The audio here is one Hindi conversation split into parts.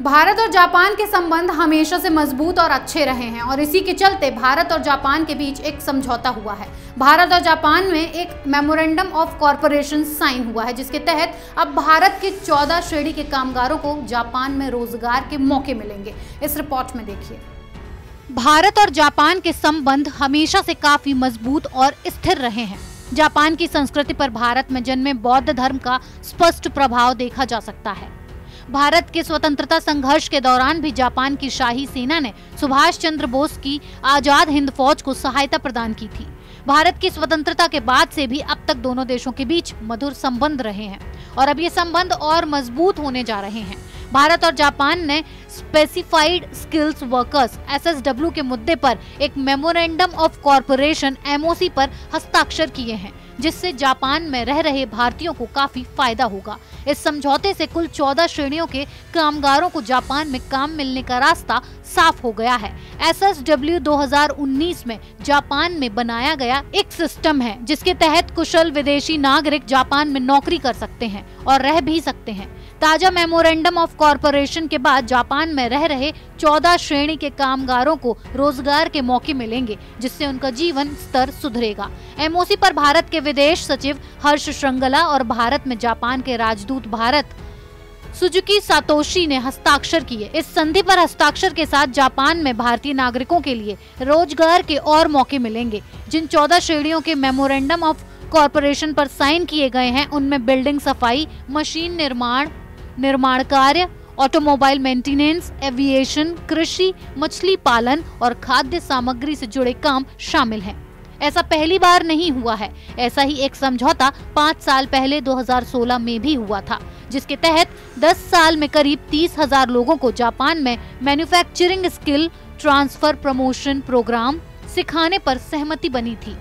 भारत और जापान के संबंध हमेशा से मज़बूत और अच्छे रहे हैं और इसी के चलते भारत और जापान के बीच एक समझौता हुआ है। भारत और जापान में एक मेमोरेंडम ऑफ़ कॉरपोरेशन साइन हुआ है, जिसके तहत अब भारत के 14 श्रेणी के कामगारों को जापान में रोज़गार के मौके मिलेंगे। इस रिपोर्ट में देखिए। भारत और जापान के संबंध हमेशा से काफ़ी मज़बूत और स्थिर रहे हैं। जापान की संस्कृति पर भारत में जन्मे बौद्ध धर्म का स्पष्ट प्रभाव देखा जा सकता है। भारत के स्वतंत्रता संघर्ष के दौरान भी जापान की शाही सेना ने सुभाष चंद्र बोस की आज़ाद हिंद फौज को सहायता प्रदान की थी। भारत की स्वतंत्रता के बाद से भी अब तक दोनों देशों के बीच मधुर संबंध रहे हैं और अब ये संबंध और मज़बूत होने जा रहे हैं। भारत और जापान ने स्पेसिफाइड स्किल्स वर्कर्स एसएसडब्ल्यू के मुद्दे पर एक मेमोरेंडम ऑफ़ कॉरपोरेशन एमओसी पर हस्ताक्षर किए हैं, जिससे जापान में रह रहे भारतीयों को काफ़ी फ़ायदा होगा। इस समझौते से कुल 14 श्रेणियों के कामगारों को जापान में काम मिलने का रास्ता साफ़ हो गया है। एस एस डब्ल्यू दो हज़ार उन्नीस में जापान में बनाया गया एक सिस्टम है, जिसके तहत कुशल विदेशी नागरिक जापान में नौकरी कर सकते हैं और रह भी सकते हैं। ताज़ा मेमोरेंडम ऑफ़ कॉरपोरेशन के बाद जापान में रह रहे 14 श्रेणी के कामगारों को रोज़गार के मौके मिलेंगे, जिससे उनका जीवन स्तर सुधरेगा। एमओसी पर भारत के विदेश सचिव हर्ष श्रृंगला और भारत में जापान के राजदूत भारत सुजुकी सातोशी ने हस्ताक्षर किए। इस संधि पर हस्ताक्षर के साथ जापान में भारतीय नागरिकों के लिए रोज़गार के और मौके मिलेंगे। जिन चौदह श्रेणियों के मेमोरेंडम ऑफ़ कॉरपोरेशन पर साइन किए गए हैं, उनमें बिल्डिंग सफ़ाई, मशीन निर्माण निर्माण कार्य, ऑटोमोबाइल मेंटेनेंस, एविएशन, कृषि, मछली पालन और खाद्य सामग्री से जुड़े काम शामिल हैं। ऐसा पहली बार नहीं हुआ है। ऐसा ही एक समझौता पाँच साल पहले 2016 में भी हुआ था, जिसके तहत 10 साल में करीब तीस हज़ार लोगों को जापान में manufacturing skill transfer promotion programme सिखाने पर सहमति बनी थी।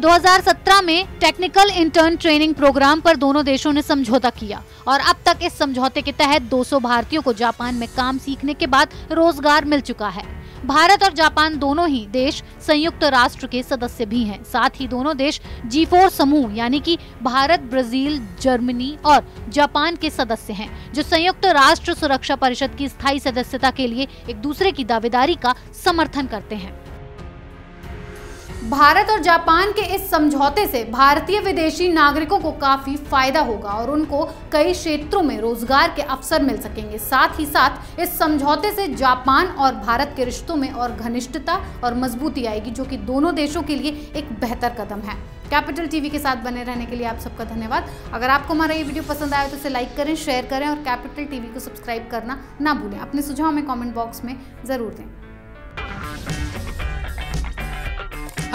2017 में टेक्निकल इंटर्न ट्रेनिंग प्रोग्राम पर दोनों देशों ने समझौता किया और अब तक इस समझौते के तहत 200 भारतीयों को जापान में काम सीखने के बाद रोज़गार मिल चुका है। भारत और जापान दोनों ही देश संयुक्त राष्ट्र के सदस्य भी हैं। साथ ही दोनों देश जी फोर समूह, यानी कि भारत, ब्राज़ील, जर्मनी और जापान के सदस्य हैं, जो संयुक्त राष्ट्र सुरक्षा परिषद की स्थायी सदस्यता के लिए एक दूसरे की दावेदारी का समर्थन करते हैं। भारत और जापान के इस समझौते से भारतीय विदेशी नागरिकों को काफ़ी फ़ायदा होगा और उनको कई क्षेत्रों में रोज़गार के अवसर मिल सकेंगे। साथ ही साथ, इस समझौते से जापान और भारत के रिश्तों में और घनिष्ठता और मजबूती आएगी, जो कि दोनों देशों के लिए एक बेहतर कदम है। कैपिटल टीवी के साथ बने रहने के लिए आप सबका धन्यवाद। अगर आपको हमारा ये वीडियो पसंद आया तो इसे लाइक करें, शेयर करें और कैपिटल टीवी को सब्सक्राइब करना ना भूलें। अपने सुझाव में कमेंट बॉक्स में ज़रूर दें।